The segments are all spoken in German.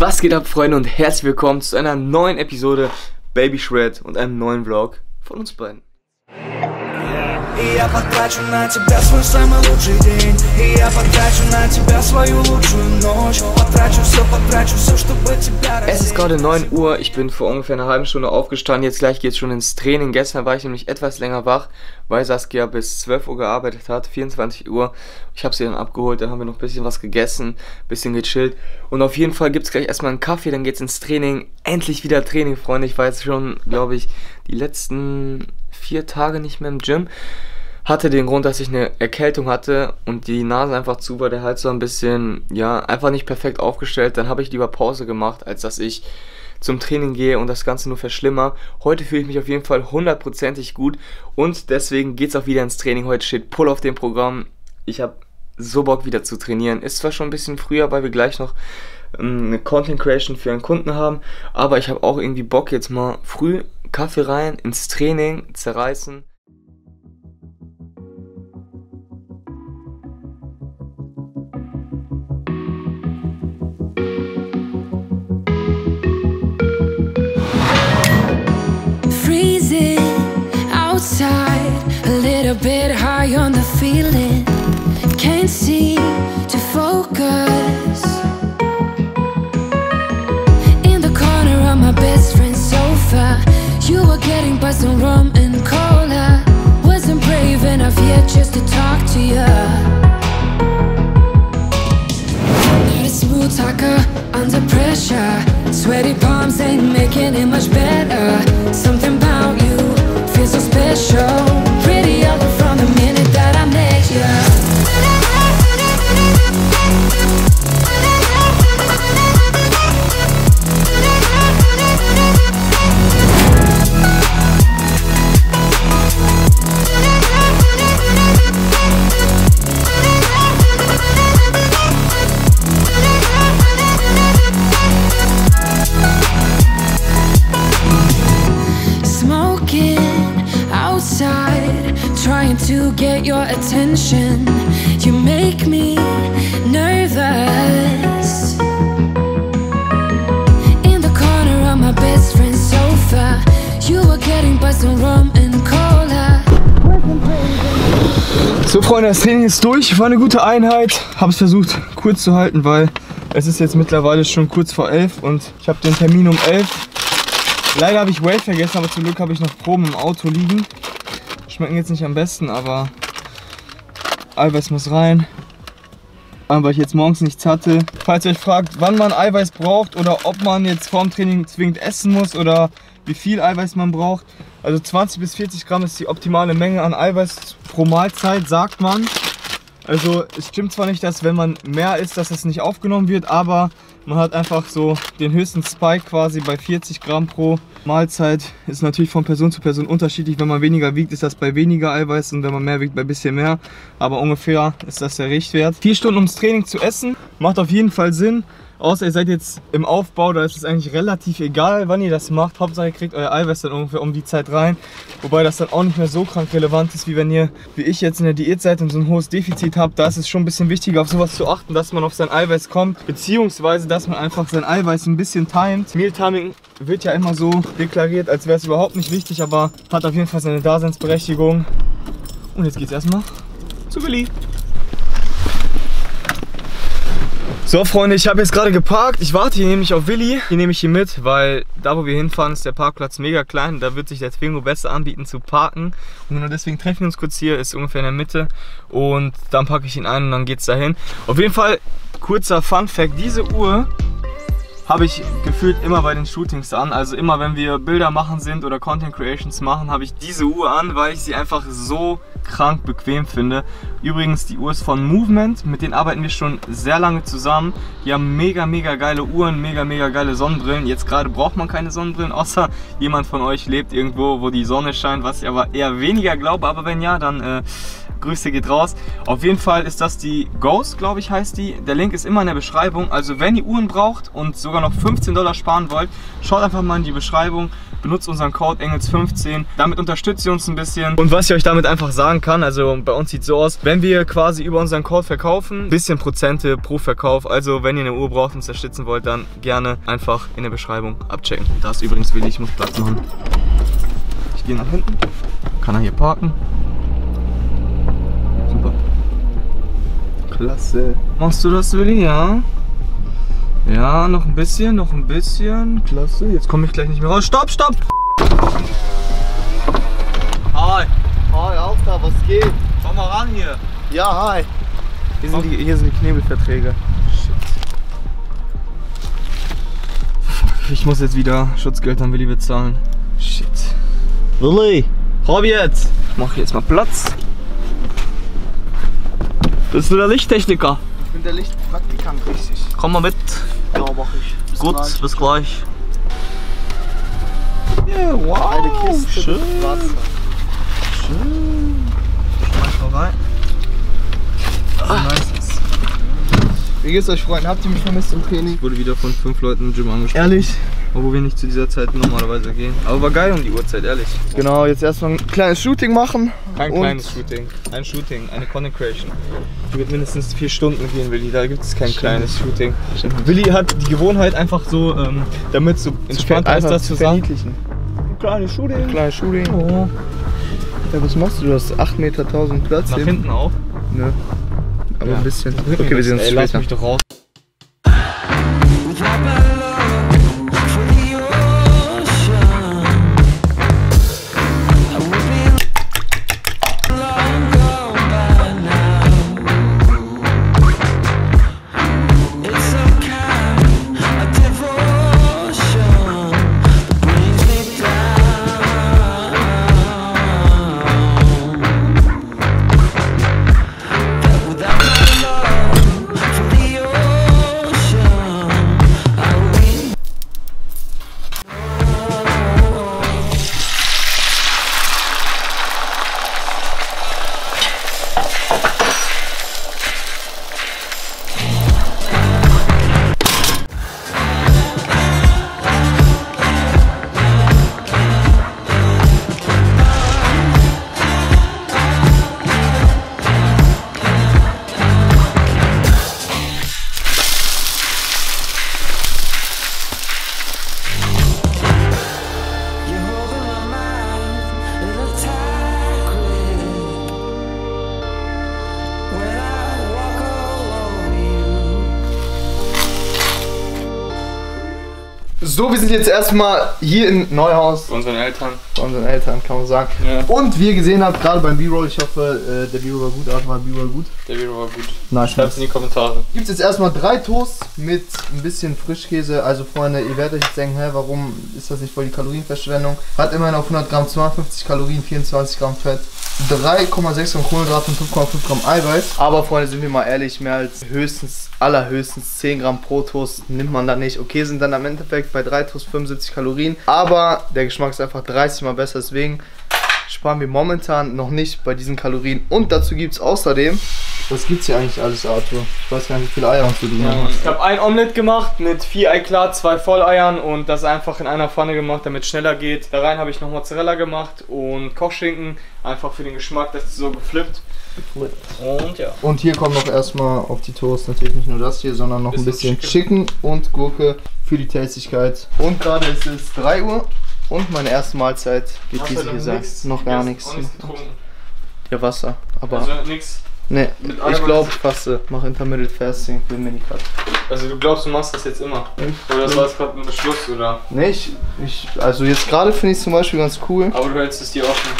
Was geht ab, Freunde, und herzlich willkommen zu einer neuen Episode Baby Shred und einem neuen Vlog von uns beiden. И я потрачу на тебя свой самый лучший день И я потрачу на тебя свою лучшую ночь Потрачу все, потрачу все, чтобы тебя Es ist gerade 9 Uhr, ich bin vor ungefähr einer halben Stunde aufgestanden, jetzt gleich geht es schon ins Training. Gestern war ich nämlich etwas länger wach, weil Saskia bis 12 Uhr gearbeitet hat, 24 Uhr. Ich habe sie dann abgeholt, dann haben wir noch ein bisschen was gegessen, ein bisschen gechillt. Und auf jeden Fall gibt es gleich erstmal einen Kaffee, dann geht es ins Training. Endlich wieder Training, Freunde. Ich war jetzt schon, glaube ich, die letzten vier Tage nicht mehr im Gym. Hatte den Grund, dass ich eine Erkältung hatte und die Nase einfach zu war, der Hals so ein bisschen, ja, einfach nicht perfekt aufgestellt. Dann habe ich lieber Pause gemacht, als dass ich zum Training gehe und das Ganze nur verschlimmer. Heute fühle ich mich auf jeden Fall hundertprozentig gut und deswegen geht es auch wieder ins Training. Heute steht Pull auf dem Programm. Ich habe so Bock wieder zu trainieren. Ist zwar schon ein bisschen früher, weil wir gleich noch ähm, eine Content Creation für einen Kunden haben, aber ich habe auch irgendwie Bock jetzt mal früh Kaffee rein, ins Training, zerreißen. freezing outside, a little bit high on the feeling. Can't seem to focus. To get your attention. You make me nervous. In the corner of my best friend's sofa, you were getting buzzed on rum and cola. So Freunde, das Training ist durch, war eine gute Einheit. Habe es versucht kurz zu halten, weil es ist jetzt mittlerweile schon kurz vor 11 und ich habe den Termin um 11. Leider habe ich Whey vergessen, aber zum Glück habe ich noch Proben im Auto liegen. Schmecken jetzt nicht am besten, aber Eiweiß muss rein. Aber ich jetzt morgens nichts hatte. Falls ihr euch fragt, wann man Eiweiß braucht oder ob man jetzt vorm Training zwingend essen muss oder wie viel Eiweiß man braucht. Also 20 bis 40 Gramm ist die optimale Menge an Eiweiß pro Mahlzeit, sagt man. Also es stimmt zwar nicht, dass wenn man mehr isst, dass es nicht aufgenommen wird, aber man hat einfach so den höchsten Spike quasi bei 40 Gramm pro Mahlzeit. Ist natürlich von Person zu Person unterschiedlich. Wenn man weniger wiegt, ist das bei weniger Eiweiß und wenn man mehr wiegt, bei ein bisschen mehr. Aber ungefähr ist das der Richtwert. Vier Stunden ums Training zu essen, macht auf jeden Fall Sinn. Außer ihr seid jetzt im Aufbau, da ist es eigentlich relativ egal, wann ihr das macht. Hauptsache ihr kriegt euer Eiweiß dann ungefähr um die Zeit rein. Wobei das dann auch nicht mehr so krank relevant ist, wie wenn ihr, wie ich jetzt in der Diät seid und so ein hohes Defizit habt. Da ist es schon ein bisschen wichtiger, auf sowas zu achten, dass man auf sein Eiweiß kommt. Beziehungsweise, dass man einfach sein Eiweiß ein bisschen timet. Mealtiming wird ja immer so deklariert, als wäre es überhaupt nicht wichtig, aber hat auf jeden Fall seine Daseinsberechtigung. Und jetzt geht's erstmal zu Willi. So Freunde, ich habe jetzt gerade geparkt. Ich warte hier nämlich auf Willi. Die nehme ich hier mit, weil da wo wir hinfahren ist der Parkplatz mega klein. Da wird sich der Twingo besser anbieten zu parken. Und nur deswegen treffen wir uns kurz hier, ist ungefähr in der Mitte. Und dann packe ich ihn ein und dann geht's dahin. Auf jeden Fall, kurzer Fun Fact, diese Uhr habe ich gefühlt immer bei den Shootings an. Also immer wenn wir Bilder machen sind oder Content Creations machen, habe ich diese Uhr an, weil ich sie einfach so krank bequem finde. Übrigens, die Uhr ist von Movement, mit denen arbeiten wir schon sehr lange zusammen. Die haben mega, mega geile Uhren, mega, mega geile Sonnenbrillen. Jetzt gerade braucht man keine Sonnenbrillen, außer jemand von euch lebt irgendwo, wo die Sonne scheint, was ich aber eher weniger glaube. Aber wenn ja, dann äh, Grüße geht raus. Auf jeden Fall ist das die Ghost, glaube ich, heißt die. Der Link ist immer in der Beschreibung. Also wenn ihr Uhren braucht und sogar noch 15 Dollar sparen wollt, schaut einfach mal in die Beschreibung. Benutzt unseren Code Engels15. Damit unterstützt ihr uns ein bisschen. Und was ich euch damit einfach sagen kann, also bei uns sieht so aus, wenn wir quasi über unseren Code verkaufen, bisschen Prozente pro Verkauf. Also wenn ihr eine Uhr braucht und unterstützen wollt, dann gerne einfach in der Beschreibung abchecken. Da ist übrigens Willi, ich muss Platz machen. Ich gehe nach hinten. Kann er hier parken. Klasse. Machst du das, Willi? Ja. Ja, noch ein bisschen, noch ein bisschen. Klasse. Jetzt komme ich gleich nicht mehr raus. Stopp, stopp! Hi. Hi, Alter, was geht? Komm mal ran hier. Ja, hi. Hier sind die, hier sind die Knebelverträge. Shit. Ich muss jetzt wieder Schutzgeld an Willi bezahlen. Shit. Willi. Komm jetzt! Ich mach jetzt mal Platz. Bist du der Lichttechniker? Ich bin der Lichtpraktikant, richtig. Komm mal mit. Ja, mach ich. Bis Gut, gleich. bis gleich. Ja, wow. Eine Kiste schön. mit Wasser. Schön. Schmeiß mal rein. Ah. Nice. Wie geht's euch, Freunde? Habt ihr mich vermisst im Training? Ich wurde wieder von fünf Leuten im Gym angesprochen. Ehrlich? Obwohl wir nicht zu dieser Zeit normalerweise gehen. Aber war geil um die Uhrzeit, ehrlich. Genau, jetzt erstmal ein kleines Shooting machen. Kein kleines Shooting. Ein Shooting, eine Content Creation. Die wird mindestens vier Stunden gehen, Willi. Da gibt es kein kleines Shooting. Willi hat die Gewohnheit einfach so, ähm, damit so entspannter ist, das zu sagen. Ein kleines Shooting. Kleines Shooting. Oh. Ja, was machst du? Du hast 8 Meter 1000 Platz. Nach eben. hinten auch. Ne. Aber Ja. ein bisschen. Okay, wir sehen uns Ey, lass später. mich doch raus. So, wir sind jetzt erstmal hier in Neuhaus Bei unseren Eltern. bei unseren Eltern, kann man sagen. Ja. Und wie ihr gesehen habt, gerade beim B-Roll, ich hoffe, äh, der B-Roll war gut, Art war B-Roll gut. Der Video war gut. Nice. Schreibt's in die Kommentare. Gibt es jetzt erstmal drei Toasts mit ein bisschen Frischkäse. Also Freunde, ihr werdet euch jetzt denken, hä, warum ist das nicht voll die Kalorienverschwendung? Hat immerhin auf 100 Gramm 52 Kalorien, 24 Gramm Fett, 3,6 Gramm Kohlenhydrate und 5,5 Gramm Eiweiß. Aber Freunde, sind wir mal ehrlich, mehr als höchstens, allerhöchstens 10 Gramm pro Toast nimmt man da nicht. Okay, sind dann am Endeffekt bei drei Toasts 75 Kalorien. Aber der Geschmack ist einfach 30 mal besser, deswegen sparen wir momentan noch nicht bei diesen Kalorien. Und dazu gibt es außerdem, was gibt's hier eigentlich alles, Arthur? Ich weiß gar nicht, wie viele Eier du drin hast. Ich habe ein Omelett gemacht mit vier Eiklar, zwei Volleiern und das einfach in einer Pfanne gemacht, damit es schneller geht. Da rein habe ich noch Mozzarella gemacht und Kochschinken, einfach für den Geschmack, das ist so geflippt. Und ja. Und hier kommt noch erstmal auf die Toast natürlich nicht nur das hier, sondern noch ein Bisschen bisschen Chicken und Gurke für die Tastigkeit. Und gerade ist es 3 Uhr und meine erste Mahlzeit du diese hier sein. Noch gar nichts. Nichts. Ja, Wasser. Aber Also nix. ne, mit ich glaube, ich faste. Mach Intermittent Fasting für Minicut. Also du glaubst, du machst das jetzt immer? Oder das war jetzt gerade ein Beschluss, oder? Ne, ich, ich, also jetzt gerade finde ich es zum Beispiel ganz cool. Aber du hältst es dir offen.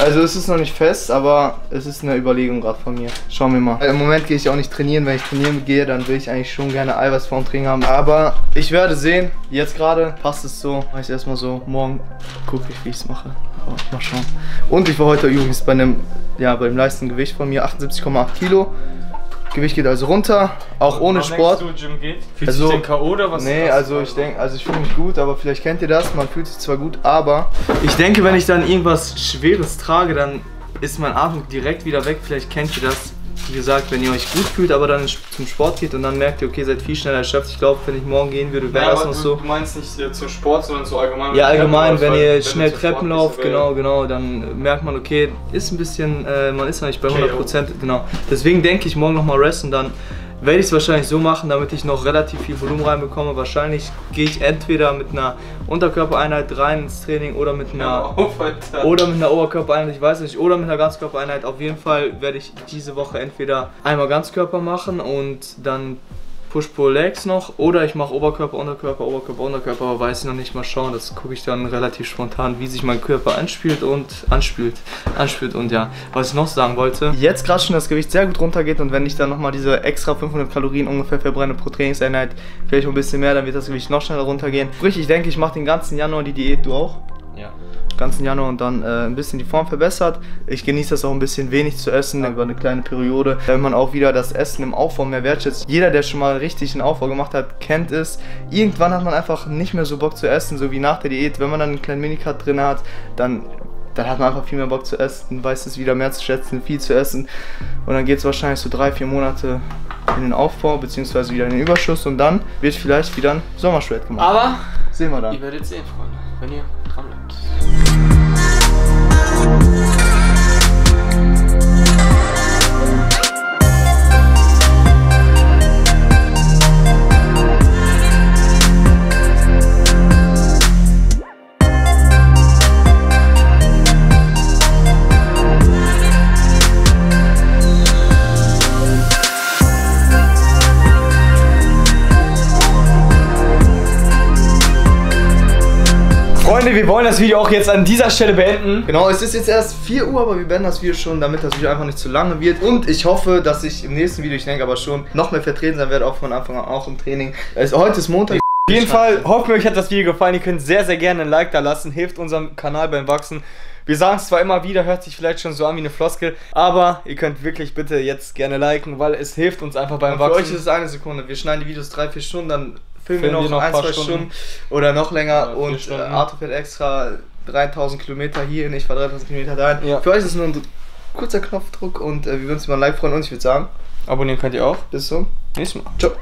Also es ist noch nicht fest, aber es ist eine Überlegung gerade von mir. Schauen wir mal. Im Moment gehe ich auch nicht trainieren. Wenn ich trainieren gehe, dann will ich eigentlich schon gerne Eiweiß vorm Training haben. Aber ich werde sehen. Jetzt gerade passt es so. Mach ich erstmal so. Morgen gucke ich, wie ich es mache. Aber mal schauen. Und ich war heute übrigens bei einem, ja, beim Leistengewicht von mir 78,8 Kilo. Gewicht geht also runter, auch ohne Sport. Du, Gym geht? Fühlst Also- du dich denn K.O. oder was? Nee, also ich denke, also ich fühle mich gut, aber vielleicht kennt ihr das, man fühlt sich zwar gut, aber ich denke, wenn ich dann irgendwas Schweres trage, dann ist mein Atem direkt wieder weg. Vielleicht kennt ihr das. Wie gesagt, wenn ihr euch gut fühlt, aber dann zum Sport geht und dann merkt ihr, okay, seid viel schneller erschöpft. Ich glaube, wenn ich morgen gehen würde, wäre das noch so. Du meinst nicht äh, zum Sport, sondern so allgemein. Ja, wenn du allgemein, wenn läufst, ihr weil- schnell du Treppen lauft, genau, genau, dann merkt man, okay, ist ein bisschen, äh, man ist noch nicht bei Okay, 100%, genau. Deswegen denke ich, morgen nochmal resten, dann werde ich es wahrscheinlich so machen, damit ich noch relativ viel Volumen reinbekomme. Wahrscheinlich gehe ich entweder mit einer Unterkörpereinheit rein ins Training oder mit einer Alter. oder mit einer Oberkörpereinheit, ich weiß nicht, oder mit einer Ganzkörpereinheit. Auf jeden Fall werde ich diese Woche entweder einmal Ganzkörper machen und dann Push-Pull-Legs noch oder ich mache Oberkörper, Unterkörper, Oberkörper, Unterkörper, aber weiß ich noch nicht mal schauen. Das gucke ich dann relativ spontan, wie sich mein Körper anspielt und anspielt, anspielt und ja, was ich noch sagen wollte. Jetzt gerade schon das Gewicht sehr gut runtergeht und wenn ich dann nochmal diese extra 500 Kalorien ungefähr verbrenne pro Trainingseinheit, vielleicht ein bisschen mehr, dann wird das Gewicht noch schneller runtergehen. Sprich, ich denke, ich mache den ganzen Januar die Diät, du auch? Ja. Ganzen Januar und dann äh, ein bisschen die Form verbessert. Ich genieße das auch ein bisschen wenig zu essen über eine kleine Periode, wenn man auch wieder das Essen im Aufbau mehr wertschätzt. Jeder, der schon mal richtig einen Aufbau gemacht hat, kennt es. Irgendwann hat man einfach nicht mehr so Bock zu essen, so wie nach der Diät. Wenn man dann einen kleinen Minicut drin hat, dann dann hat man einfach viel mehr Bock zu essen, weiß es wieder mehr zu schätzen, viel zu essen. Und dann geht es wahrscheinlich so drei, vier Monate in den Aufbau, beziehungsweise wieder in den Überschuss und dann wird vielleicht wieder ein Sommerschwert gemacht. Aber Sehen wir dann. ihr werdet sehen, Freunde, wenn ihr dran bleibt. Wir wollen das Video auch jetzt an dieser Stelle beenden. Genau, es ist jetzt erst 4 Uhr, aber wir beenden das Video schon, damit das Video einfach nicht zu lange wird. Und ich hoffe, dass ich im nächsten Video, ich denke aber schon, noch mehr vertreten sein werde, auch von Anfang an, auch im Training. Es, heute ist Montag. Auf jeden Fall hoffen wir, euch hat das Video gefallen. Ihr könnt sehr, sehr gerne ein Like da lassen. Hilft unserem Kanal beim Wachsen. Wir sagen es zwar immer wieder, hört sich vielleicht schon so an wie eine Floskel, aber ihr könnt wirklich bitte jetzt gerne liken, weil es hilft uns einfach beim Und Wachsen. für Für euch ist es eine Sekunde. Wir schneiden die Videos drei, vier Stunden, dann filmen wir noch, noch ein, zwei Stunden. Stunden. oder noch länger vier und äh, Stunden. Arthur fährt extra 3000 Kilometer hierhin, ich fahre 3000 Kilometer dahin. Ja. Für euch ist es nur ein kurzer Knopfdruck und äh, wir würden uns über ein Like freuen und ich würde sagen, Abonnieren könnt ihr auch. bis zum Nächstes Mal. Ciao.